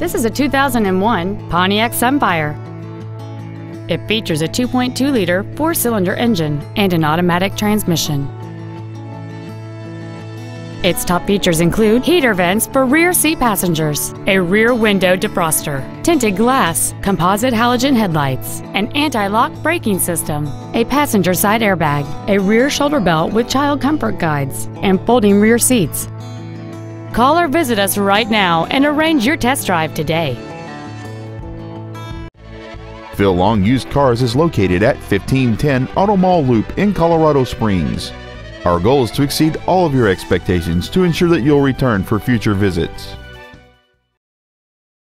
This is a 2001 Pontiac Sunfire. It features a 2.2-liter four-cylinder engine and an automatic transmission. Its top features include heater vents for rear seat passengers, a rear window defroster, tinted glass, composite halogen headlights, an anti-lock braking system, a passenger side airbag, a rear shoulder belt with child comfort guides, and folding rear seats. Call or visit us right now and arrange your test drive today. Phil Long Used Cars is located at 1510 Auto Mall Loop in Colorado Springs. Our goal is to exceed all of your expectations to ensure that you'll return for future visits.